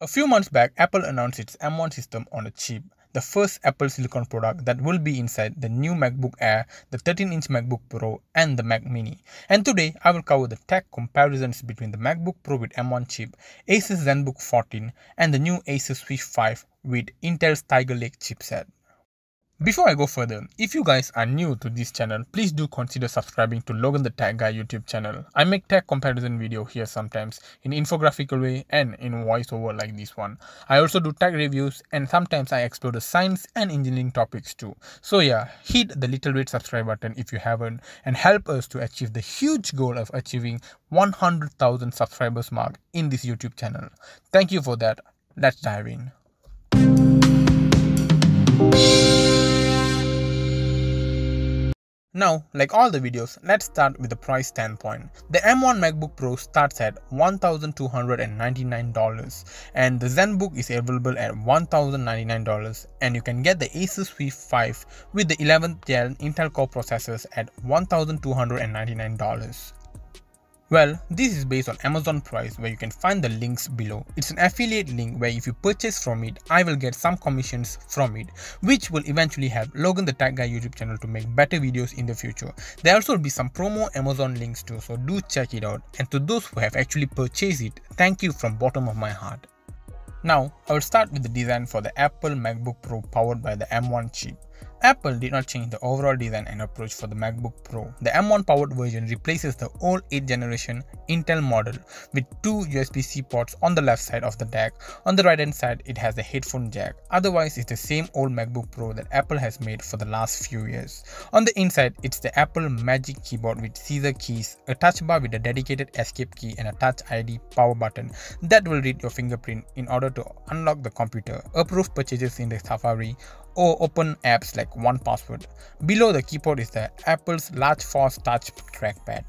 A few months back, Apple announced its M1 system on a chip, the first Apple Silicon product that will be inside the new MacBook Air, the 13-inch MacBook Pro and the Mac Mini. And today, I will cover the tech comparisons between the MacBook Pro with M1 chip, Asus ZenBook 14 and the new Acer Swift 5 with Intel's Tiger Lake chipset. Before I go further, if you guys are new to this channel, please do consider subscribing to Logan the Tech Guy YouTube channel. I make tech comparison video here sometimes in infographical way and in voiceover like this one. I also do tech reviews and sometimes I explore the science and engineering topics too. So yeah, hit the little red subscribe button if you haven't and help us to achieve the huge goal of achieving 100,000 subscribers mark in this YouTube channel. Thank you for that. Let's dive in. Now, like all the videos, let's start with the price standpoint. The M1 MacBook Pro starts at $1,299 and the ZenBook is available at $1,099 and you can get the Acer Swift 5 with the 11th gen Intel Core processors at $1,299. Well, this is based on Amazon price where you can find the links below. It's an affiliate link where if you purchase from it, I will get some commissions from it, which will eventually help Logan the Tech Guy YouTube channel to make better videos in the future. There also will be some promo Amazon links too, so do check it out. And to those who have actually purchased it, thank you from bottom of my heart. Now, I will start with the design for the Apple MacBook Pro powered by the M1 chip. Apple did not change the overall design and approach for the MacBook Pro. The M1 powered version replaces the old 8th generation Intel model with two USB-C ports on the left side of the DAC. On the right hand side, it has a headphone jack. Otherwise, it's the same old MacBook Pro that Apple has made for the last few years. On the inside, it's the Apple Magic Keyboard with scissor keys, a touch bar with a dedicated escape key and a Touch ID power button that will read your fingerprint in order to unlock the computer. Approve purchases in the Safari or open apps like 1Password. Below the keyboard is the Apple's large force touch trackpad.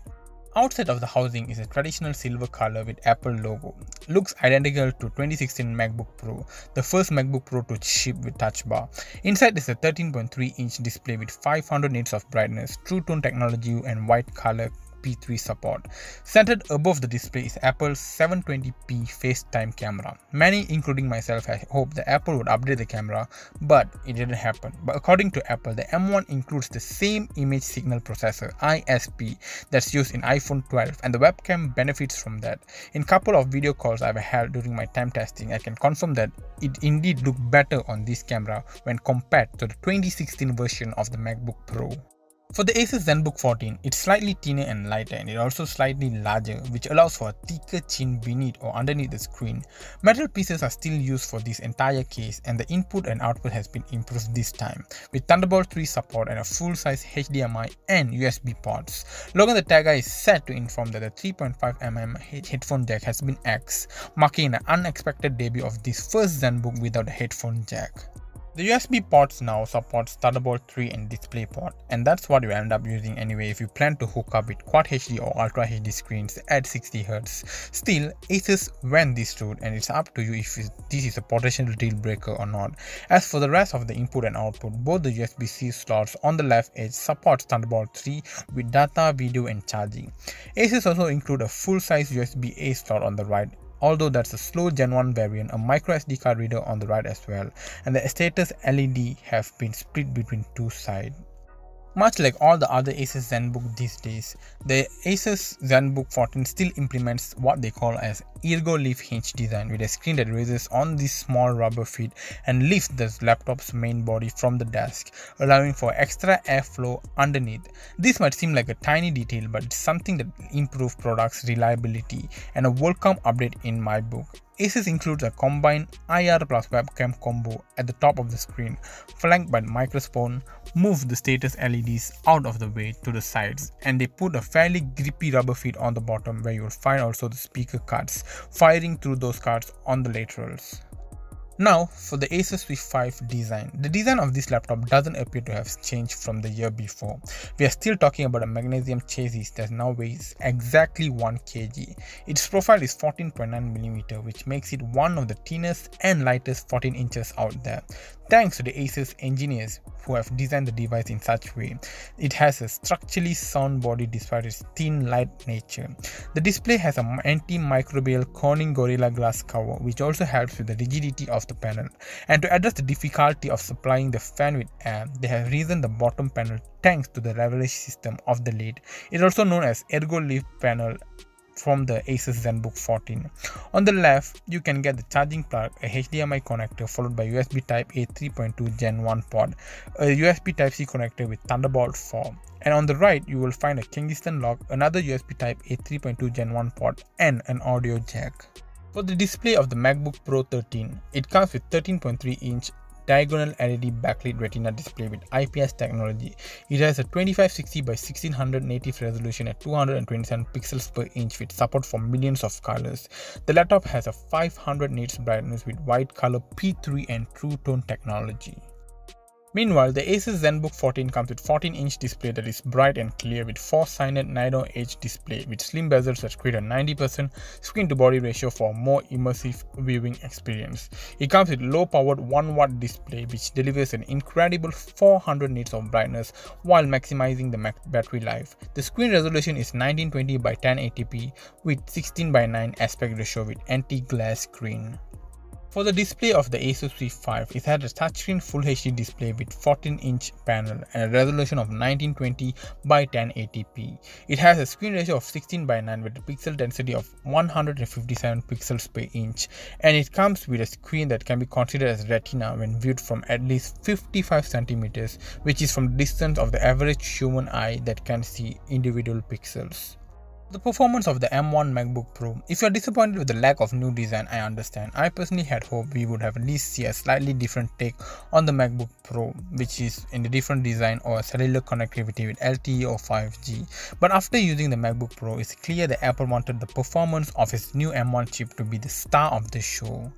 Outside of the housing is a traditional silver color with Apple logo. Looks identical to 2016 MacBook Pro, the first MacBook Pro to ship with touch bar. Inside is a 13.3 inch display with 500 nits of brightness, true tone technology and white color P3 support. Centered above the display is Apple's 720p FaceTime camera. Many, including myself, had hoped that Apple would update the camera, but it didn't happen. But according to Apple, the M1 includes the same image signal processor ISP that's used in iPhone 12 and the webcam benefits from that. In couple of video calls I've had during my time testing, I can confirm that it indeed looked better on this camera when compared to the 2016 version of the MacBook Pro. For the Asus ZenBook 14, it's slightly thinner and lighter and it also slightly larger which allows for a thicker chin beneath or underneath the screen. Metal pieces are still used for this entire case and the input and output has been improved this time with Thunderbolt 3 support and a full-size HDMI and USB ports. Logan the Guy is set to inform that the 3.5mm headphone jack has been X, marking an unexpected debut of this first ZenBook without a headphone jack. The USB ports now support Thunderbolt 3 and DisplayPort and that's what you end up using anyway if you plan to hook up with Quad HD or Ultra HD screens at 60Hz. Still, Asus went this route and it's up to you if this is a potential deal breaker or not. As for the rest of the input and output, both the USB-C slots on the left edge support Thunderbolt 3 with data, video and charging. Asus also include a full-size USB-A slot on the right although that's a slow Gen 1 variant, a micro SD card reader on the right as well, and the status LED have been split between two sides. Much like all the other Asus ZenBook these days, the Asus ZenBook 14 still implements what they call as Ergo Lift hinge design with a screen that raises on this small rubber feet and lifts the laptop's main body from the desk, allowing for extra airflow underneath. This might seem like a tiny detail but it's something that improves product's reliability and a welcome update in my book. Asus includes a combined IR plus webcam combo at the top of the screen, flanked by the microphone, move the status LEDs out of the way to the sides, and they put a fairly grippy rubber feet on the bottom where you will find also the speaker cards, firing through those cards on the laterals. Now for the Acer Swift 5 design. The design of this laptop doesn't appear to have changed from the year before. We are still talking about a magnesium chassis that now weighs exactly 1 kg. Its profile is 14.9mm which makes it one of the thinnest and lightest 14 inches out there. Thanks to the Acer engineers who have designed the device in such way, it has a structurally sound body despite its thin light nature. The display has an antimicrobial Corning Gorilla Glass cover which also helps with the rigidity of the panel. And to address the difficulty of supplying the fan with air, they have risen the bottom panel thanks to the lavalier system of the lid. It is also known as Ergo Lift panel from the Asus ZenBook 14. On the left, you can get the charging plug, a HDMI connector followed by USB Type-A 3.2 Gen 1 port, a USB Type-C connector with Thunderbolt 4. And on the right, you will find a Kensington lock, another USB Type-A 3.2 Gen 1 port, and an audio jack. For the display of the MacBook Pro 13, it comes with 13.3 inch diagonal LED backlit retina display with IPS technology. It has a 2560 by 1600 native resolution at 227 pixels per inch with support for millions of colors. The laptop has a 500 nits brightness with white color P3 and True Tone technology. Meanwhile, the Asus ZenBook 14 comes with 14-inch display that is bright and clear with 4 sided Nano Edge display with slim bezels that create a 90% screen-to-body ratio for a more immersive viewing experience. It comes with low-powered 1-watt display which delivers an incredible 400 nits of brightness while maximizing the battery life. The screen resolution is 1920 by 1080p with 16 by 9 aspect ratio with anti-glare screen. For the display of the Acer Swift 5, it had a touchscreen Full HD display with 14-inch panel and a resolution of 1920 by 1080p. It has a screen ratio of 16 by 9 with a pixel density of 157 pixels per inch and it comes with a screen that can be considered as retina when viewed from at least 55 centimeters which is from the distance of the average human eye that can see individual pixels. The performance of the M1 MacBook Pro. If you're disappointed with the lack of new design, I understand. I personally had hoped we would have at least see a slightly different take on the MacBook Pro, which is in a different design or cellular connectivity with LTE or 5G. But after using the MacBook Pro, it's clear that Apple wanted the performance of its new M1 chip to be the star of the show.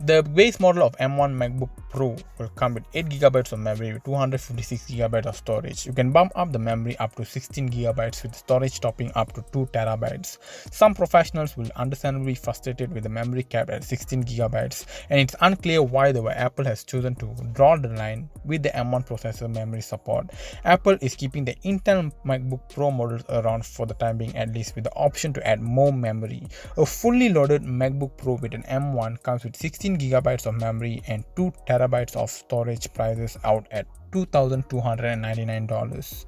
The base model of M1 MacBook Pro will come with 8GB of memory with 256GB of storage. You can bump up the memory up to 16GB with storage topping up to 2TB. Some professionals will understandably be frustrated with the memory cap at 16GB and it's unclear why the Apple has chosen to draw the line with the M1 processor memory support. Apple is keeping the Intel MacBook Pro models around for the time being at least with the option to add more memory. A fully loaded MacBook Pro with an M1 comes with 16 16 gigabytes of memory and 2 terabytes of storage prices out at $2,299.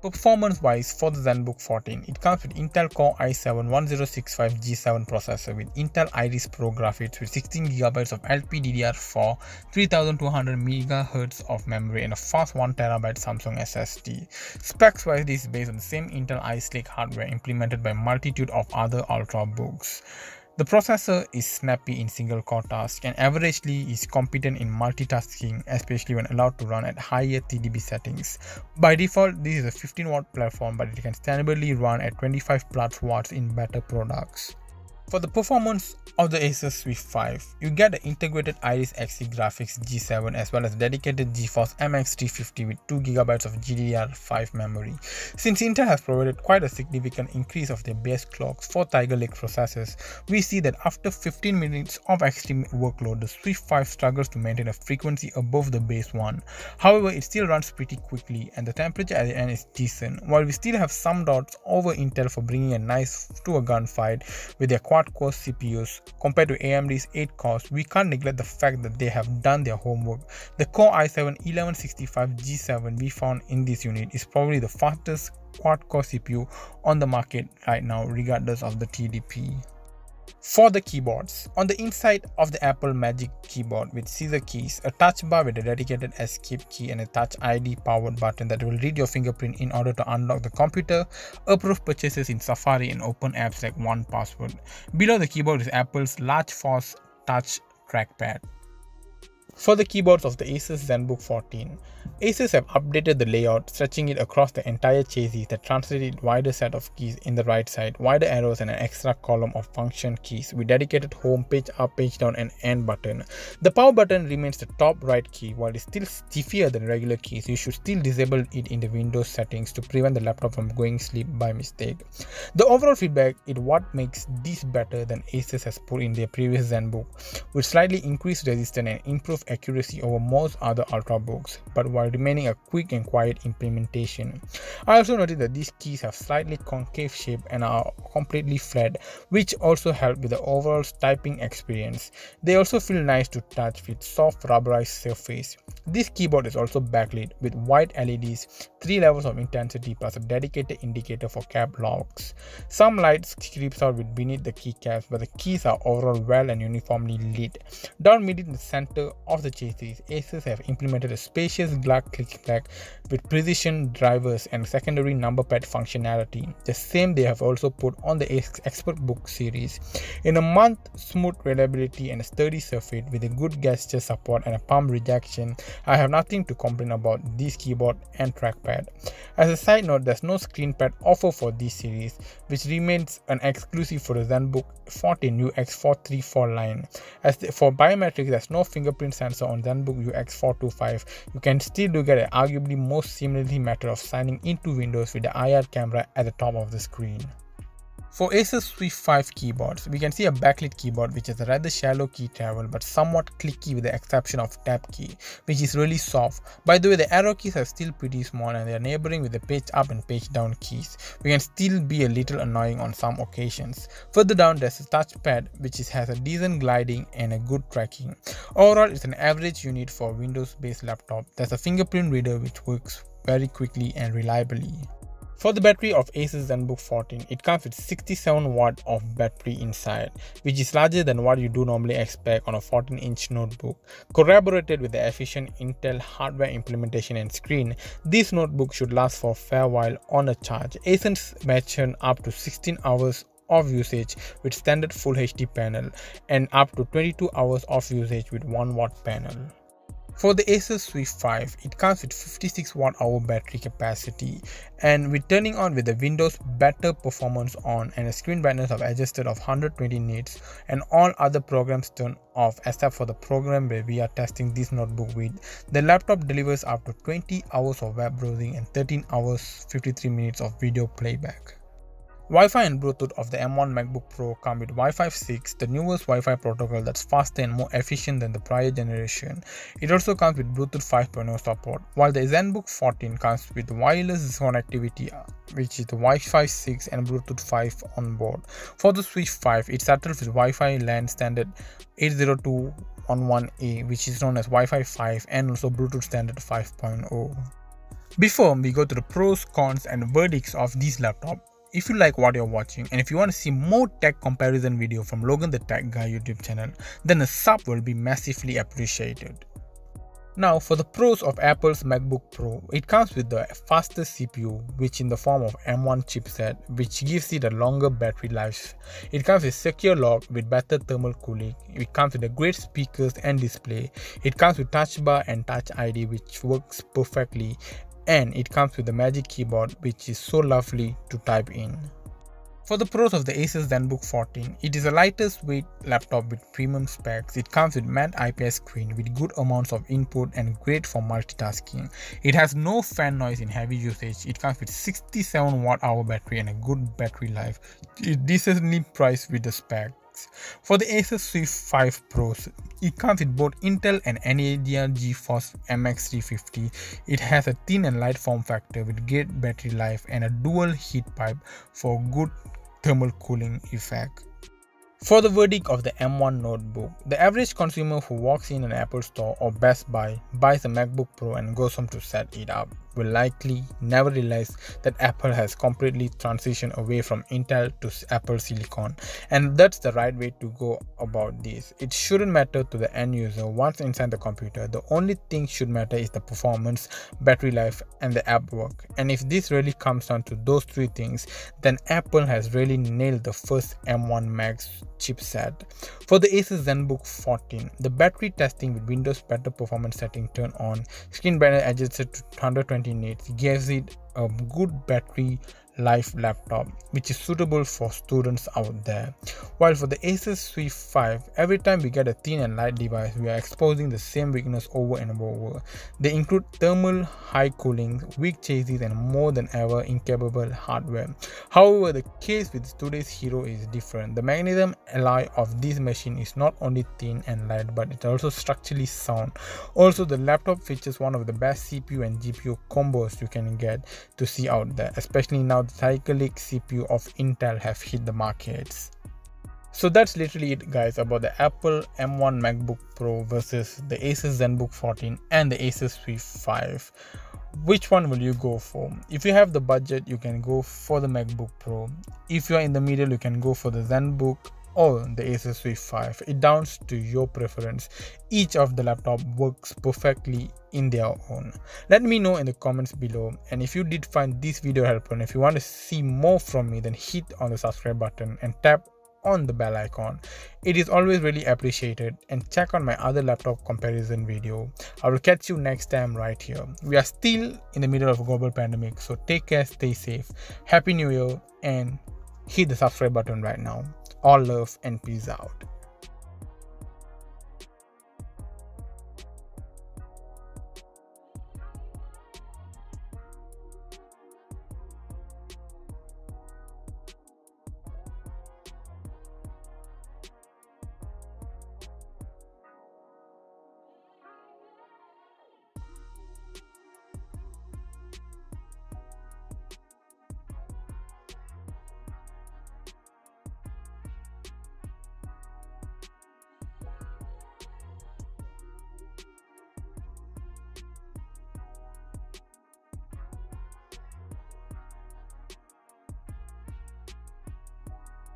Performance wise for the ZenBook 14, it comes with Intel Core i7-1065G7 processor with Intel Iris Pro graphics with 16GB of LPDDR4, 3200MHz of memory and a fast 1TB Samsung SSD. Specs wise, this is based on the same Intel Ice Lake hardware implemented by multitude of other Ultrabooks. The processor is snappy in single core tasks and averagely is competent in multitasking, especially when allowed to run at higher TDP settings. By default, this is a 15 watt platform, but it can standardly run at 25 plus watts in better products. For the performance of the Acer Swift 5, you get the integrated Iris Xe graphics G7 as well as dedicated GeForce MX 350 with 2GB of GDDR5 memory. Since Intel has provided quite a significant increase of their base clocks for Tiger Lake processors, we see that after 15 minutes of extreme workload, the Swift 5 struggles to maintain a frequency above the base one. However, it still runs pretty quickly and the temperature at the end is decent, while we still have some doubts over Intel for bringing a nice to a gunfight with their quad-core CPUs compared to AMD's 8 cores, we can't neglect the fact that they have done their homework. The Core i7-1165G7 we found in this unit is probably the fastest quad-core CPU on the market right now regardless of the TDP. For the keyboards, on the inside of the Apple Magic Keyboard with scissor keys, a touch bar with a dedicated escape key and a touch ID powered button that will read your fingerprint in order to unlock the computer, approve purchases in Safari and open apps like 1Password. Below the keyboard is Apple's large force touch trackpad. For the keyboards of the Asus ZenBook 14, Asus have updated the layout, stretching it across the entire chassis that translated wider set of keys in the right side, wider arrows and an extra column of function keys with dedicated home, page up, page down and end button. The power button remains the top right key while it's still stiffer than regular keys. You should still disable it in the Windows settings to prevent the laptop from going sleep by mistake. The overall feedback is what makes this better than Asus has put in their previous ZenBook, with slightly increased resistance and improved accuracy over most other ultrabooks, but while remaining a quick and quiet implementation. I also noted that these keys have slightly concave shape and are completely flat, which also help with the overall typing experience. They also feel nice to touch with soft rubberized surface. This keyboard is also backlit with white LEDs, 3 levels of intensity plus a dedicated indicator for cap locks. Some light creeps out with beneath the keycaps but the keys are overall well and uniformly lit. Down mid in the center of the chassis, Asus have implemented a spacious glass click back with precision drivers and secondary number pad functionality. The same they have also put on the Expert Book series. In a month, smooth reliability and a sturdy surface with a good gesture support and a palm rejection, I have nothing to complain about this keyboard and trackpad. As a side note, there's no screen pad offer for this series, which remains an exclusive for the ZenBook 14 UX434 line. As the, for biometrics, there's no fingerprint sensor on ZenBook UX425. You can still do get an arguably most seamlessly matter of signing into Windows with the IR camera at the top of the screen. For Acer Swift 5 keyboards, we can see a backlit keyboard which has a rather shallow key travel but somewhat clicky with the exception of tab key, which is really soft. By the way, the arrow keys are still pretty small and they are neighboring with the page up and page down keys. We can still be a little annoying on some occasions. Further down, there's a touchpad which has a decent gliding and a good tracking. Overall, it's an average unit for Windows based laptop. There's a fingerprint reader which works very quickly and reliably. For the battery of Asus ZenBook 14, it comes with 67 watt of battery inside, which is larger than what you do normally expect on a 14 inch notebook. Corroborated with the efficient Intel hardware implementation and screen, this notebook should last for a fair while on a charge. Asus mentioned up to 16 hours of usage with standard full HD panel and up to 22 hours of usage with 1 watt panel. For the Acer Swift 5, it comes with 56 watt hour battery capacity and with turning on with the Windows better performance on and a screen brightness of adjusted of 120 nits and all other programs turned off except for the program where we are testing this notebook with, the laptop delivers up to 20 hours of web browsing and 13 hours 53 minutes of video playback. Wi-Fi and Bluetooth of the M1 MacBook Pro come with Wi-Fi 6, the newest Wi-Fi protocol that's faster and more efficient than the prior generation. It also comes with Bluetooth 5.0 support, while the ZenBook 14 comes with wireless connectivity uh, which is the Wi-Fi 6 and Bluetooth 5 on board. For the Swift 5, it settles with Wi-Fi LAN standard 802.11a which is known as Wi-Fi 5 and also Bluetooth standard 5.0. Before we go to the pros, cons and verdicts of this laptop, if you like what you're watching and if you want to see more tech comparison video from Logan the Tech Guy YouTube channel, then a sub will be massively appreciated. Now for the pros of Apple's MacBook Pro, it comes with the fastest CPU which in the form of M1 chipset which gives it a longer battery life. It comes with secure lock with better thermal cooling. It comes with great speakers and display. It comes with touch bar and touch ID which works perfectly and it comes with the magic keyboard which is so lovely to type in. For the pros of the Asus ZenBook 14, it is a lightest weight laptop with premium specs. It comes with matte IPS screen with good amounts of input and great for multitasking. It has no fan noise in heavy usage. It comes with 67 watt hour battery and a good battery life. It is decently priced with the spec. For the Acer Swift 5 Pros, it comes with both Intel and NVIDIA GeForce MX350. It has a thin and light form factor with great battery life and a dual heat pipe for good thermal cooling effect. For the verdict of the M1 notebook, the average consumer who walks in an Apple store or Best Buy buys a MacBook Pro and goes home to set it up. Will likely never realize that Apple has completely transitioned away from Intel to Apple Silicon. And that's the right way to go about this. It shouldn't matter to the end user once inside the computer. The only thing should matter is the performance, battery life, and the app work. And if this really comes down to those three things, then Apple has really nailed the first M1 Max chipset. For the Asus ZenBook 14, the battery testing with Windows better performance setting turned on, screen brightness adjusted to 120 nits gives it a good battery life laptop which is suitable for students out there. While for the Acer Swift 5, every time we get a thin and light device, we are exposing the same weakness over and over. They include thermal high cooling, weak chassis and more than ever incapable hardware. However, the case with today's Hero is different. The magnesium alloy of this machine is not only thin and light but it's also structurally sound. Also, the laptop features one of the best CPU and GPU combos you can get to see out there, especially now cyclic CPU of Intel have hit the markets. So that's literally it guys about the Apple M1 MacBook Pro versus the Asus ZenBook 14 and the Acer Swift 5. Which one will you go for? If you have the budget, you can go for the MacBook Pro. If you are in the middle, you can go for the ZenBook or the Acer Swift 5. It downs to your preference. Each of the laptop works perfectly in their own. Let me know in the comments below and if you did find this video helpful and if you want to see more from me then hit on the subscribe button and tap on the bell icon. It is always really appreciated and check on my other laptop comparison video. I will catch you next time right here. We are still in the middle of a global pandemic so take care, stay safe. Happy New Year and hit the subscribe button right now. All love and peace out.